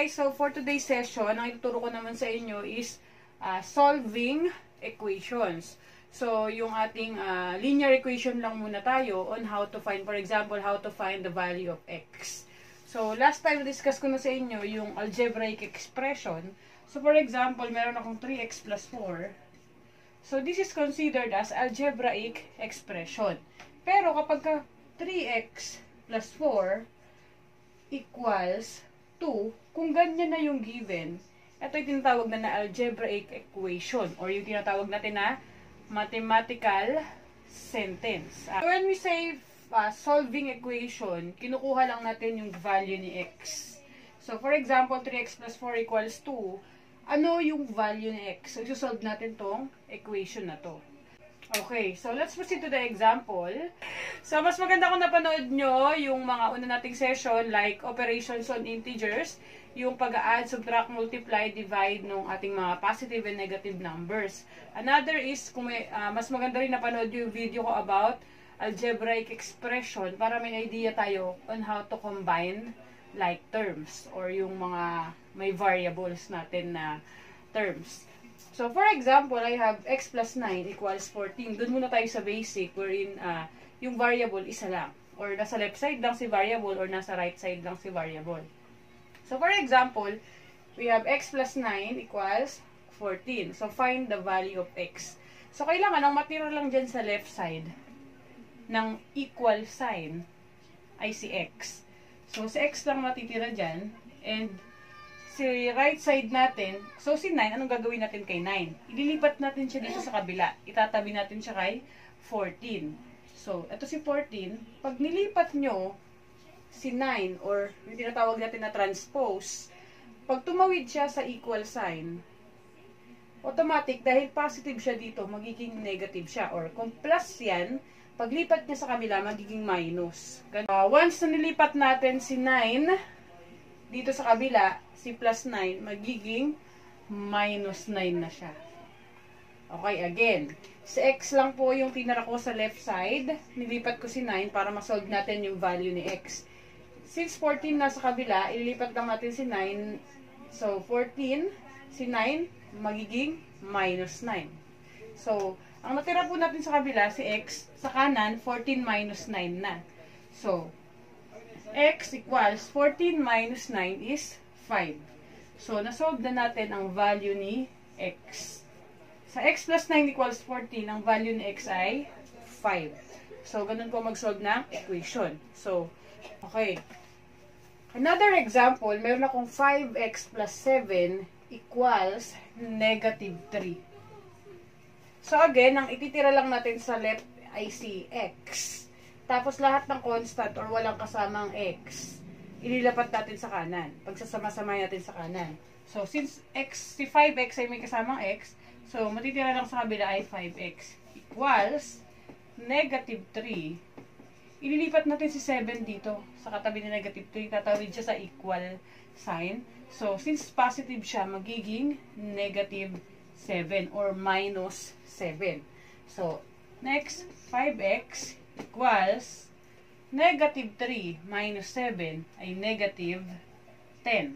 guys, so for today's session, ang ituturo ko naman sa inyo is uh, solving equations. So, yung ating uh, linear equation lang muna tayo on how to find, for example, how to find the value of x. So, last time discuss ko na sa inyo yung algebraic expression. So, for example, meron akong 3x plus 4. So, this is considered as algebraic expression. Pero kapag ka 3x plus 4 equals 2, kung ganyan na yung given, ito yung tinatawag na na algebraic equation or yung tinatawag natin na mathematical sentence. Uh, when we say uh, solving equation, kinukuha lang natin yung value ni x. So, for example, 3x plus 4 equals 2. Ano yung value ni x? So, solve natin tong equation na to. Okay, so let's proceed to the example. So, mas maganda kung napanood nyo yung mga una nating session like operations on integers, yung pag-add, subtract, multiply, divide ng ating mga positive and negative numbers. Another is, kung may, uh, mas maganda rin napanood yung video ko about algebraic expression para may idea tayo on how to combine like terms or yung mga may variables natin na terms. So, for example, I have x plus 9 equals 14. Doon muna tayo sa basic wherein uh, yung variable isa lang. Or nasa left side lang si variable or nasa right side lang si variable. So, for example, we have x plus 9 equals 14. So, find the value of x. So, kailangan ang matira lang dyan sa left side ng equal sign ay si x. So, si x lang matitira dyan. And, si right side natin, so si 9, anong gagawin natin kay 9? Ililipat natin siya dito sa kabila. Itatabi natin siya kay 14. So, ito si 14. Pag nilipat nyo si 9 or yung tinatawag natin na transpose, pag tumawid siya sa equal sign, automatic, dahil positive siya dito, magiging negative siya. Or kung plus yan, paglipat niya sa kabila, magiging minus. Uh, once na nilipat natin si 9 dito sa kabila, si plus 9, magiging minus 9 na siya. Okay, again. Si x lang po yung tinara ko sa left side. Nilipat ko si 9 para masolve natin yung value ni x. Since 14 nasa kabila, ililipat lang natin si 9. So, 14, si 9, magiging minus 9. So, ang natira po natin sa kabila, si x, sa kanan, 14 minus 9 na. So, x equals 14 minus 9 is 5. So, nasolve na natin ang value ni x. Sa x plus 9 equals 14, ang value ni x ay 5. So, ganun po mag-solve ng equation. So, okay. Another example, meron akong 5x plus 7 equals negative 3. So, again, ang ititira lang natin sa left ay si x. Tapos, lahat ng constant or walang kasamang x ililapat natin sa kanan. Pagsasama-sama natin sa kanan. So, since x, si 5x ay may kasamang x, so, matitira lang sa kabila ay 5x equals negative 3. Ililipat natin si 7 dito sa katabi ni negative 3. Tatawid siya sa equal sign. So, since positive siya, magiging negative 7 or minus 7. So, next, 5x equals Negative 3 minus 7 ay negative 10.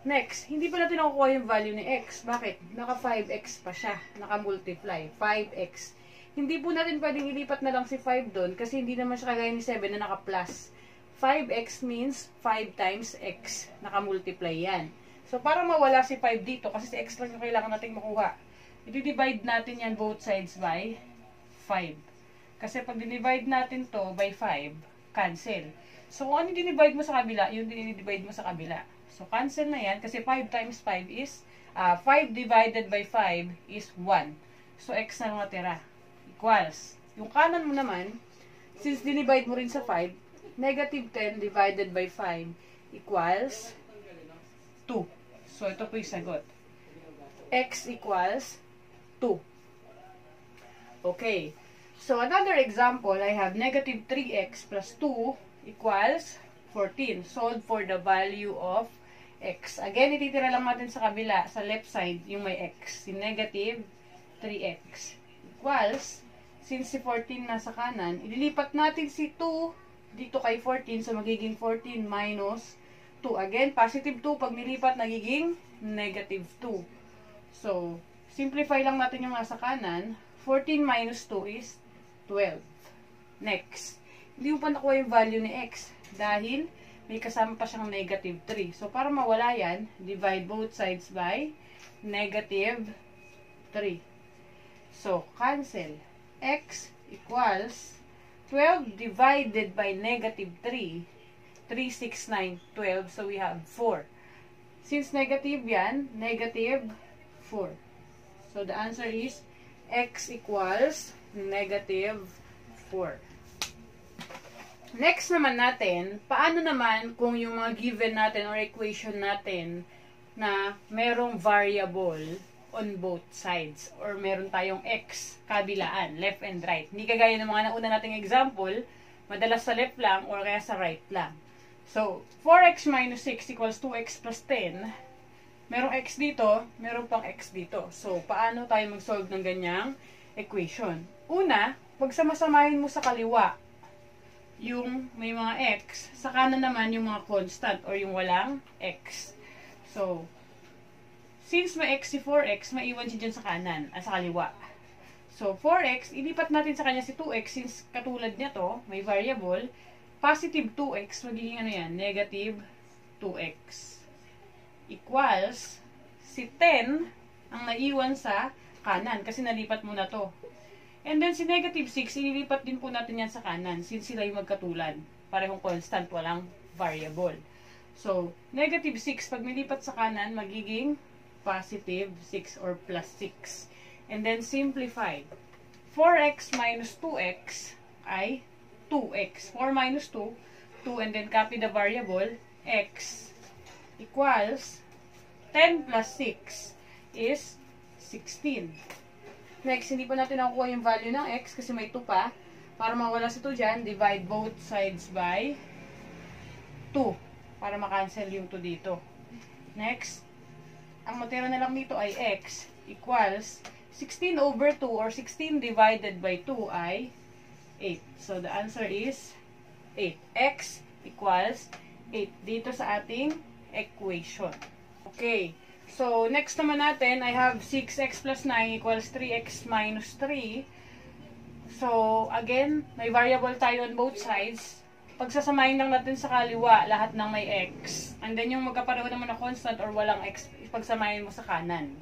Next, hindi pa natin nakukuha yung value ni x. Bakit? Naka 5x pa siya. Naka-multiply. 5x. Hindi po natin pwedeng ilipat na lang si 5 doon kasi hindi naman siya kagaya ni 7 na naka-plus. 5x means 5 times x. Naka-multiply yan. So, para mawala si 5 dito, kasi si x lang yung kailangan natin makuha, i-divide natin yan both sides by 5. Kasi pag dinivide natin to by 5, cancel. So, kung ano dinivide mo sa kabila, yun din divide mo sa kabila. So, cancel na yan kasi 5 times 5 is, uh, ah, 5 divided by 5 is 1. So, x na natira. Equals. Yung kanan mo naman, since dinivide mo rin sa 5, negative 10 divided by 5 equals 2. So, ito po yung sagot. x equals 2. Okay. So, another example, I have negative 3x plus 2 equals 14. Solve for the value of x. Again, ititira lang natin sa kabila, sa left side, yung may x. Si negative 3x equals, since si 14 nasa kanan, ililipat natin si 2 dito kay 14. So, magiging 14 minus 2. Again, positive 2. Pag nilipat, nagiging negative 2. So, simplify lang natin yung nasa kanan. 14 minus 2 is 12. Next. Hindi mo pa nakuha yung value ni x dahil may kasama pa siyang negative 3. So, para mawala yan, divide both sides by negative 3. So, cancel. X equals 12 divided by negative 3 3, 6, 9, 12. So, we have 4. Since negative yan, negative 4. So, the answer is x equals negative 4. Next naman natin, paano naman kung yung mga given natin or equation natin na merong variable on both sides or meron tayong x kabilaan, left and right. Hindi kagaya ng mga nauna nating example, madalas sa left lang or kaya sa right lang. So, 4x minus 6 equals 2x plus 10. Merong x dito, meron pang x dito. So, paano tayo mag-solve ng ganyang equation? Una, pag samasamahin mo sa kaliwa, yung may mga x, sa kanan naman yung mga constant or yung walang x. So, since may x si 4x, maiwan siya dyan sa kanan, ah, sa kaliwa. So, 4x, ilipat natin sa kanya si 2x since katulad niya to, may variable, positive 2x, magiging ano yan, negative 2x. Equals, si 10 ang naiwan sa kanan kasi nalipat mo na to. And then si negative 6, inilipat din po natin yan sa kanan since sila yung magkatulad. Parehong constant, walang variable. So, negative 6, pag nilipat sa kanan, magiging positive 6 or plus 6. And then simplify. 4x minus 2x ay 2x. 4 minus 2, 2 and then copy the variable, x equals 10 plus 6 is 16. Next, hindi pa natin nakukuha yung value ng x kasi may 2 pa. Para mawala sa 2 dyan, divide both sides by 2. Para makancel yung 2 dito. Next, ang matira na lang dito ay x equals 16 over 2 or 16 divided by 2 ay 8. So, the answer is 8. X equals 8 dito sa ating equation. Okay. So, next naman natin, I have 6x plus 9 equals 3x minus 3. So, again, may variable tayo on both sides. Pagsasamahin lang natin sa kaliwa, lahat ng may x. And then, yung magkapareho naman na constant or walang x, pagsamahin mo sa kanan.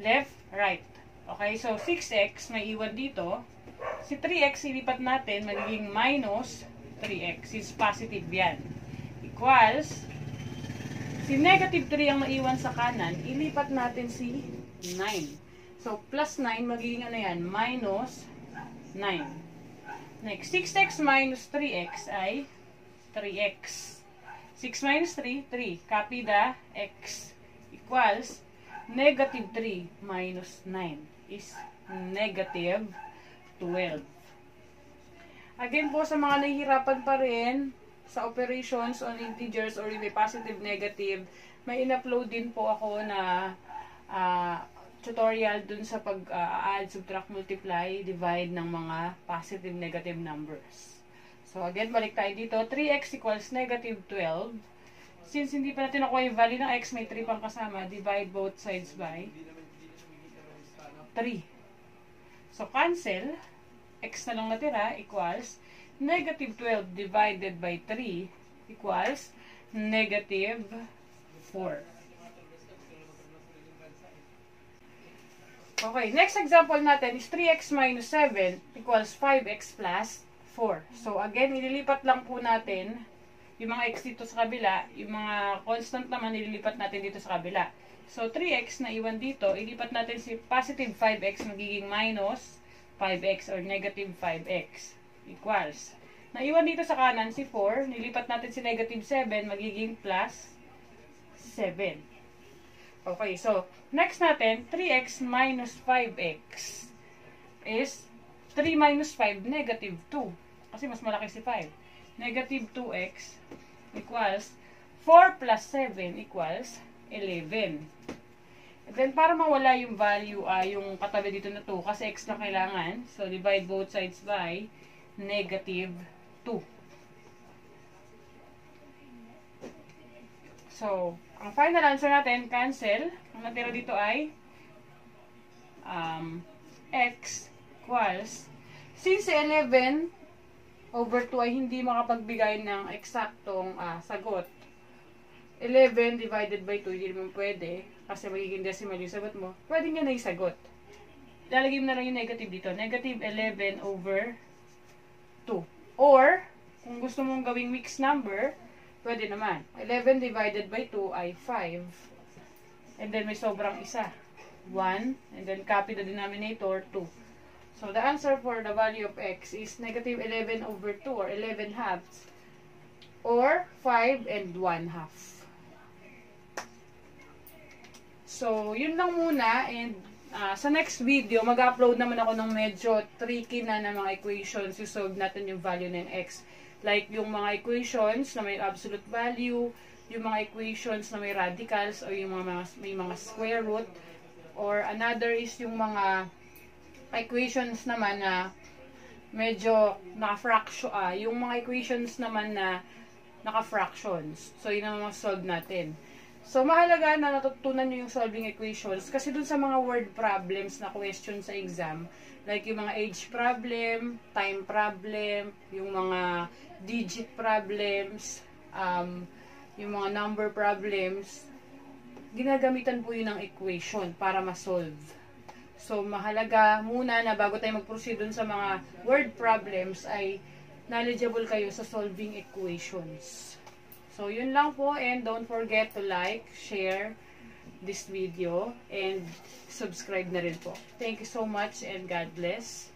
Left, right. Okay, so 6x, may iwan dito. Si 3x, ilipat natin, magiging minus 3x. Is positive yan. Equals, si negative 3 ang naiwan sa kanan, ilipat natin si 9. So, plus 9, magiging ano yan? Minus 9. Next, 6x minus 3x ay 3x. 6 minus 3, 3. Copy the x equals negative 3 minus 9 is negative 12. Again po, sa mga nahihirapan pa rin sa operations on integers or may positive, negative, may in-upload din po ako na uh, tutorial dun sa pag-add, uh, subtract, multiply, divide ng mga positive, negative numbers. So, again, balik tayo dito. 3x equals negative 12. Since hindi pa natin nakuha yung value ng x, may 3 pang kasama, divide both sides by 3. So, cancel x na lang natira equals negative 12 divided by 3 equals negative 4. Okay, next example natin is 3x minus 7 equals 5x plus 4. So, again, ililipat lang po natin yung mga x dito sa kabila, yung mga constant naman ililipat natin dito sa kabila. So, 3x na iwan dito, ilipat natin si positive 5x magiging minus 5x or negative 5x equals. Naiwan dito sa kanan si 4, nilipat natin si negative 7, magiging plus 7. Okay, so, next natin, 3x minus 5x is 3 minus 5, negative 2. Kasi mas malaki si 5. Negative 2x equals 4 plus 7 equals 11. And then, para mawala yung value, uh, yung katabi dito na 2, kasi x na kailangan. So, divide both sides by negative 2. So, ang final answer natin, cancel. Ang natira dito ay um, x equals, since 11 over 2 ay hindi makapagbigay ng eksaktong ah, sagot, 11 divided by 2, hindi naman pwede, kasi magiging decimal yung sagot mo, pwede nga na yung sagot. Lalagay mo na lang yung negative dito. Negative 11 over 2. Or, kung gusto mong gawing mixed number, pwede naman. 11 divided by 2 ay 5. And then may sobrang isa. 1. And then copy the denominator, 2. So the answer for the value of x is negative 11 over 2 or 11 halves or 5 and 1 half. So, yun lang muna and uh, sa next video, mag-upload naman ako ng medyo tricky na na mga equations. I-solve natin yung value ng x. Like yung mga equations na may absolute value, yung mga equations na may radicals o yung mga, may mga square root or another is yung mga equations naman na medyo naka-fraction, ah, yung mga equations naman na naka-fractions. So, yun ang mga solve natin. So, mahalaga na natutunan nyo yung solving equations kasi dun sa mga word problems na question sa exam, like yung mga age problem, time problem, yung mga digit problems, um, yung mga number problems, ginagamitan po yun ng equation para ma-solve. So, mahalaga muna na bago tayo mag-proceed dun sa mga word problems ay knowledgeable kayo sa solving equations. So, yun lang po and don't forget to like, share this video and subscribe na rin po. Thank you so much and God bless.